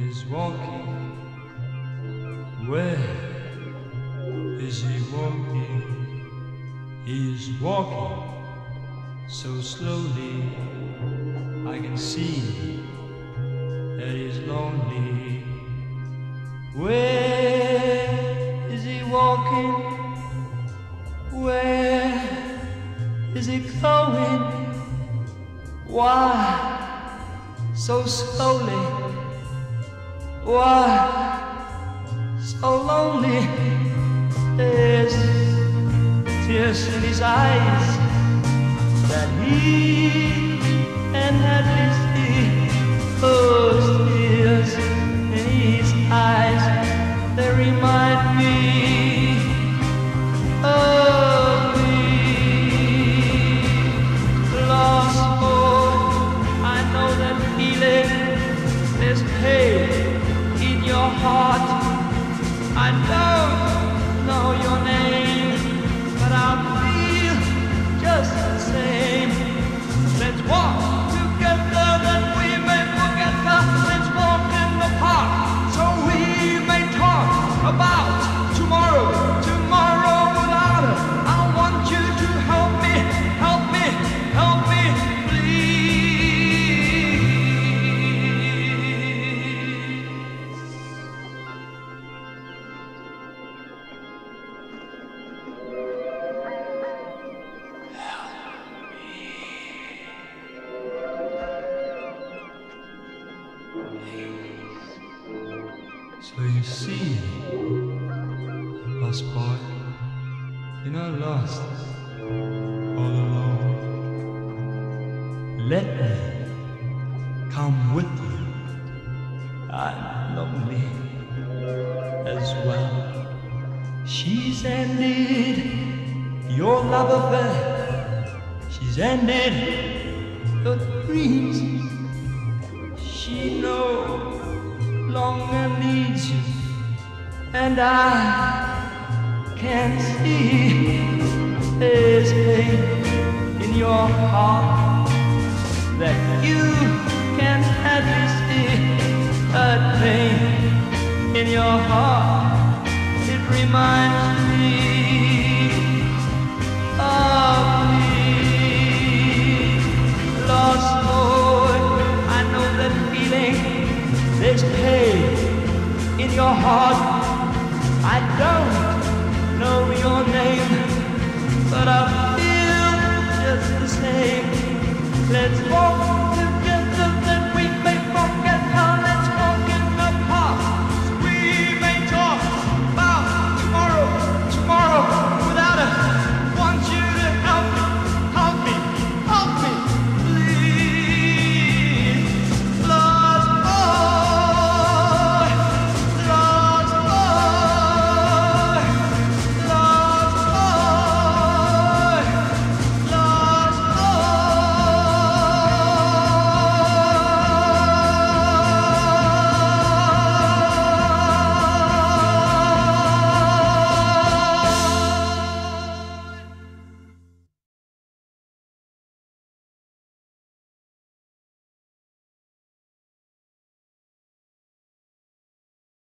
is walking. Where is he walking? He's walking so slowly. I can see that he's lonely. Where is he walking? Where is he going? Why so slowly? Why so lonely? There's tears in his eyes that he and at least he those tears in his eyes they remind me of let's walk So you see, lost boy, you're not lost all alone. Let me come with you. I'm lonely as well. She's ended your love affair. She's ended your dreams. She no longer needs and I can see there's pain in your heart that you can hardly see. That pain in your heart, it reminds your heart. I don't know your name, but I feel just the same. Let's walk